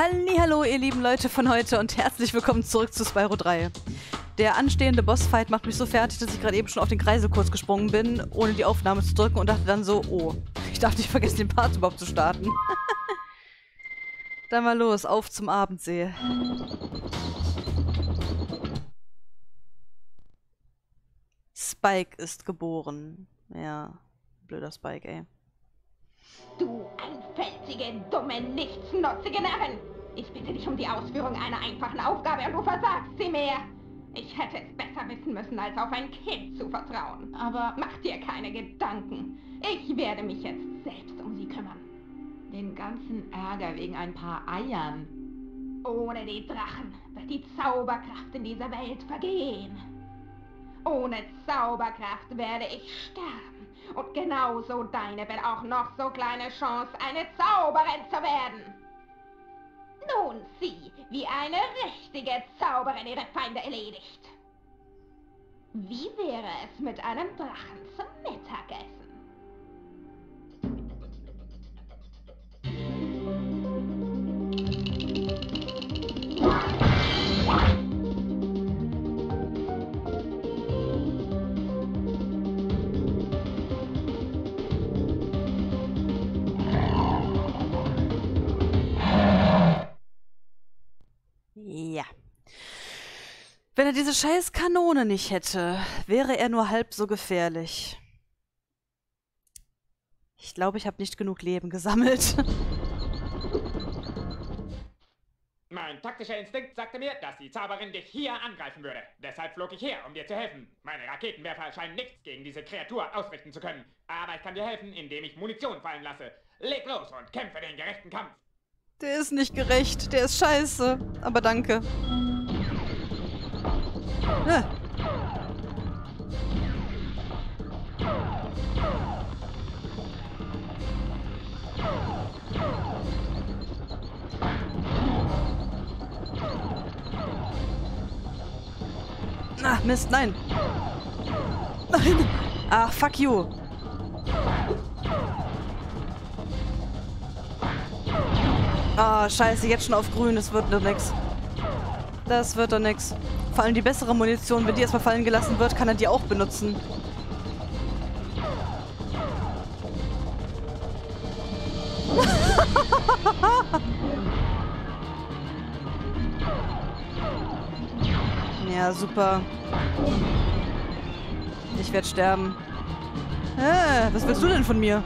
Hallo, ihr lieben Leute von heute und herzlich willkommen zurück zu Spyro 3. Der anstehende Bossfight macht mich so fertig, dass ich gerade eben schon auf den Kreisel kurz gesprungen bin, ohne die Aufnahme zu drücken und dachte dann so, oh, ich darf nicht vergessen, den Part überhaupt zu starten. dann mal los, auf zum Abendsee. Spike ist geboren. Ja, blöder Spike, ey. Du einfältige, dumme, nichtsnutzige Narren! Ich bitte dich um die Ausführung einer einfachen Aufgabe und du versagst sie mir! Ich hätte es besser wissen müssen, als auf ein Kind zu vertrauen. Aber mach dir keine Gedanken. Ich werde mich jetzt selbst um sie kümmern. Den ganzen Ärger wegen ein paar Eiern. Ohne die Drachen wird die Zauberkraft in dieser Welt vergehen. Ohne Zauberkraft werde ich sterben. Und genauso deine, wenn auch noch so kleine Chance, eine Zauberin zu werden. Nun sieh, wie eine richtige Zauberin ihre Feinde erledigt. Wie wäre es mit einem Drachen zum Mittagessen? Wenn er diese scheiß Kanone nicht hätte, wäre er nur halb so gefährlich. Ich glaube, ich habe nicht genug Leben gesammelt. Mein taktischer Instinkt sagte mir, dass die Zauberin dich hier angreifen würde. Deshalb flog ich her, um dir zu helfen. Meine Raketenwerfer scheinen nichts gegen diese Kreatur ausrichten zu können. Aber ich kann dir helfen, indem ich Munition fallen lasse. Leg los und kämpfe den gerechten Kampf. Der ist nicht gerecht, der ist scheiße. Aber danke. Ah. Ah, Mist, nein. Nein. Ach, fuck you. Ah, scheiße, jetzt schon auf grün, das wird doch nix. Das wird doch nix. Vor allem die bessere Munition, wenn die erstmal fallen gelassen wird, kann er die auch benutzen. ja, super. Ich werde sterben. Hä, was willst du denn von mir?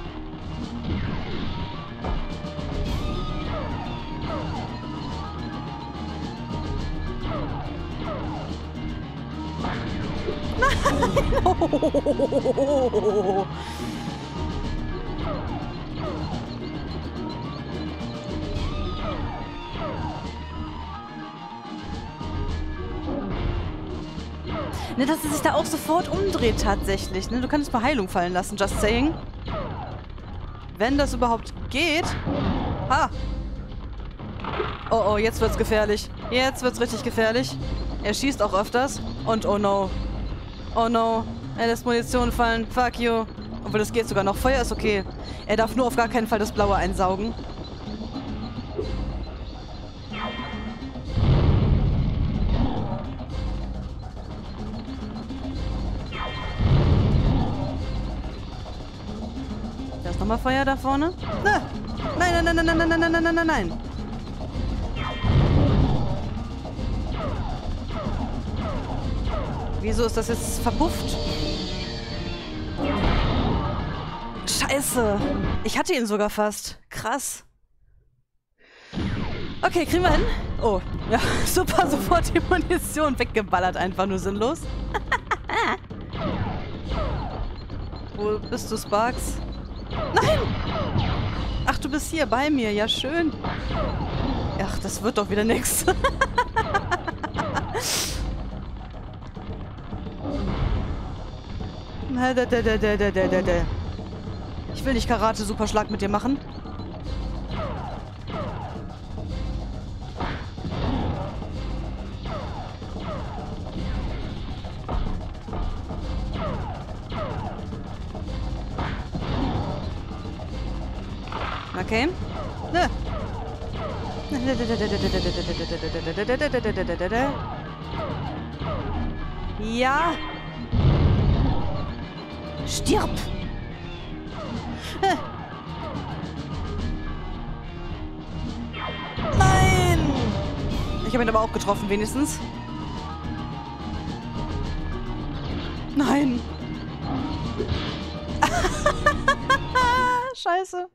Oh. Ne, dass er sich da auch sofort umdreht tatsächlich. Ne? Du kannst mal Heilung fallen lassen, just saying. Wenn das überhaupt geht. Ha! Oh oh, jetzt wird's gefährlich. Jetzt wird's richtig gefährlich. Er schießt auch öfters. Und oh no. Oh no. Er lässt Munition fallen. Fuck you. Obwohl, das geht sogar noch. Feuer ist okay. Er darf nur auf gar keinen Fall das Blaue einsaugen. Da ist nochmal Feuer da vorne. Ah. Nein, nein, nein, nein, nein, nein, nein, nein, nein, nein, Wieso ist das jetzt verpufft? Scheiße. Ich hatte ihn sogar fast. Krass. Okay, kriegen wir hin. Oh, ja, super. Sofort die Munition weggeballert. Einfach nur sinnlos. Wo bist du, Sparks? Nein! Ach, du bist hier bei mir. Ja, schön. Ach, das wird doch wieder nix. Ich will nicht Karate-Superschlag mit dir machen. Okay. Ne. Ja. Stirb. Nein. Ich habe ihn aber auch getroffen, wenigstens. Nein. scheiße.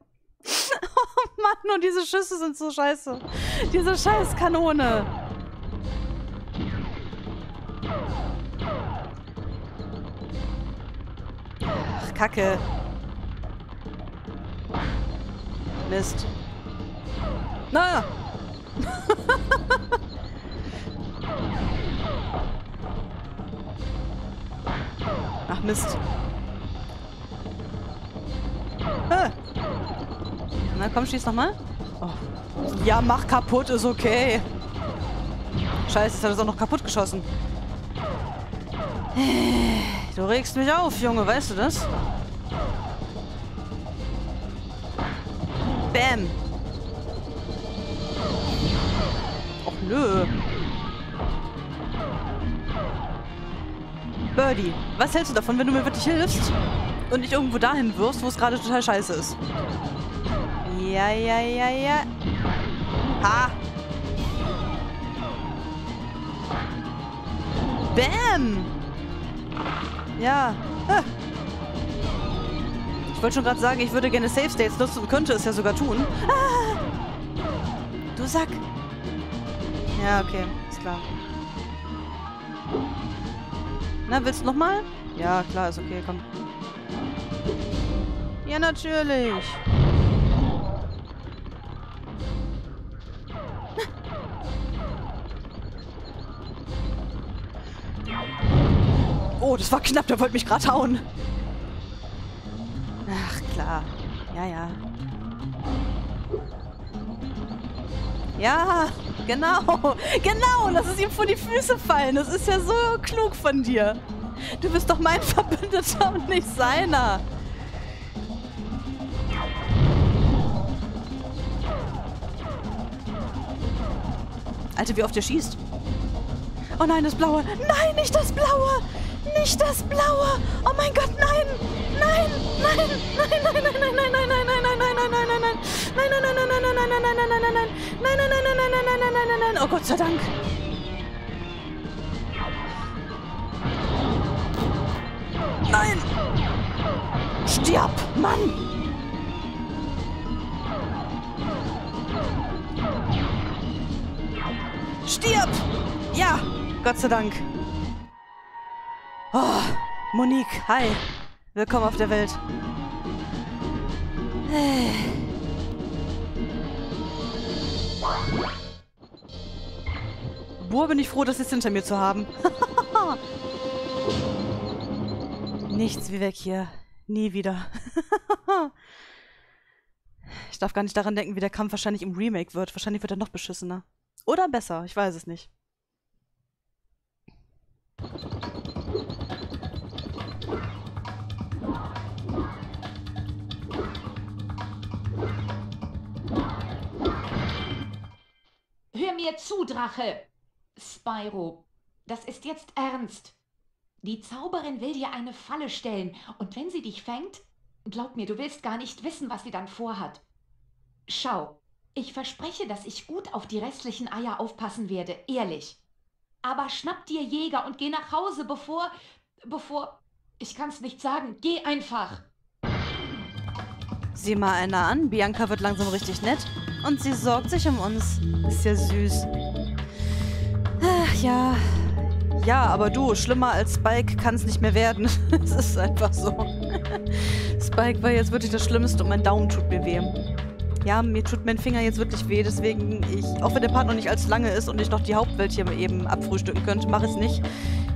Oh Mann, nur diese Schüsse sind so scheiße. Diese scheiß Kanone. Ach, Kacke. Mist. Na! Ach, Mist. Ah. Na komm, schieß nochmal. Oh. Ja, mach kaputt, ist okay. Scheiße, jetzt hat er auch noch kaputt geschossen. Du regst mich auf, Junge, weißt du das? Bam. Och nö. Birdie, was hältst du davon, wenn du mir wirklich hilfst und dich irgendwo dahin wirfst, wo es gerade total scheiße ist? Ja, ja, ja, ja. Ha! Bam! Ja. Ah. Ich wollte schon gerade sagen, ich würde gerne Safe States nutzen, könnte es ja sogar tun. Ah! Du Sack! Ja, okay, ist klar. Na, willst du nochmal? Ja, klar, ist okay, komm. Ja, natürlich. Oh, das war knapp, der wollte mich gerade hauen. Ach, klar. Ja, ja. Ja, genau. Genau, lass es ihm vor die Füße fallen. Das ist ja so klug von dir. Du bist doch mein Verbündeter und nicht seiner. Alter, wie oft der schießt. Oh nein, das Blaue. Nein, nicht das Blaue. Nicht das Blaue. Oh mein Gott, nein. Nein, nein, nein, nein, nein, nein, nein, nein, nein, nein, nein, nein, nein, nein, nein, nein. Nein, nein, nein, nein, nein, nein, nein, nein, nein, nein, nein. Nein, nein, nein, nein, nein, nein, nein, nein, nein, nein, nein. Oh Gott sei Dank. Nein. Stirb, Mann. Stirb. Ja, Gott sei Dank. Oh, Monique, hi. Willkommen auf der Welt. Boah, bin ich froh, das jetzt hinter mir zu haben. Nichts wie weg hier. Nie wieder. ich darf gar nicht daran denken, wie der Kampf wahrscheinlich im Remake wird. Wahrscheinlich wird er noch beschissener. Oder besser, ich weiß es nicht. Mir zu, Drache! Spyro, das ist jetzt ernst. Die Zauberin will dir eine Falle stellen, und wenn sie dich fängt, glaub mir, du willst gar nicht wissen, was sie dann vorhat. Schau, ich verspreche, dass ich gut auf die restlichen Eier aufpassen werde, ehrlich. Aber schnapp dir Jäger und geh nach Hause, bevor. bevor. Ich kann's nicht sagen. Geh einfach. Sieh mal einer an. Bianca wird langsam richtig nett. Und sie sorgt sich um uns. Ist ja süß. Ach ja. Ja, aber du, schlimmer als Spike kann es nicht mehr werden. Es ist einfach so. Spike war jetzt wirklich das Schlimmste und mein Daumen tut mir weh. Ja, mir tut mein Finger jetzt wirklich weh, deswegen ich, auch wenn der Part noch nicht allzu lange ist und ich noch die Hauptwelt hier eben abfrühstücken könnte, mache ich es nicht.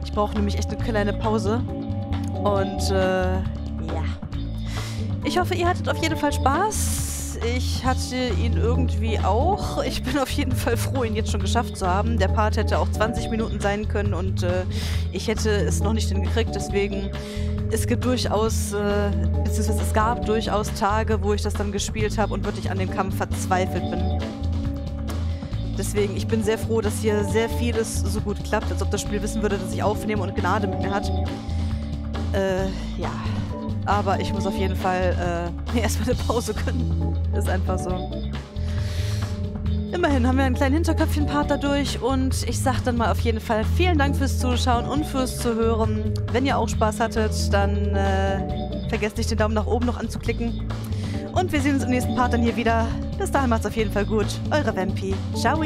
Ich brauche nämlich echt eine kleine Pause. Und äh, ja. Ich hoffe, ihr hattet auf jeden Fall Spaß. Ich hatte ihn irgendwie auch. Ich bin auf jeden Fall froh, ihn jetzt schon geschafft zu haben. Der Part hätte auch 20 Minuten sein können und äh, ich hätte es noch nicht hingekriegt. Deswegen es gibt durchaus, äh, beziehungsweise es gab durchaus Tage, wo ich das dann gespielt habe und wirklich an dem Kampf verzweifelt bin. Deswegen, ich bin sehr froh, dass hier sehr vieles so gut klappt, als ob das Spiel wissen würde, dass ich aufnehme und Gnade mit mir hat. Äh, ja. Aber ich muss auf jeden Fall äh, mir erstmal eine Pause gönnen. Ist einfach so. Immerhin haben wir einen kleinen Hinterköpfchen-Part dadurch und ich sag dann mal auf jeden Fall vielen Dank fürs Zuschauen und fürs Zuhören. Wenn ihr auch Spaß hattet, dann äh, vergesst nicht den Daumen nach oben noch anzuklicken. Und wir sehen uns im nächsten Part dann hier wieder. Bis dahin macht's auf jeden Fall gut. Eure Vampi. Ciao.